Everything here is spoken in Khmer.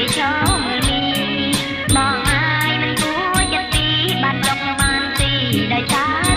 ដោយសារ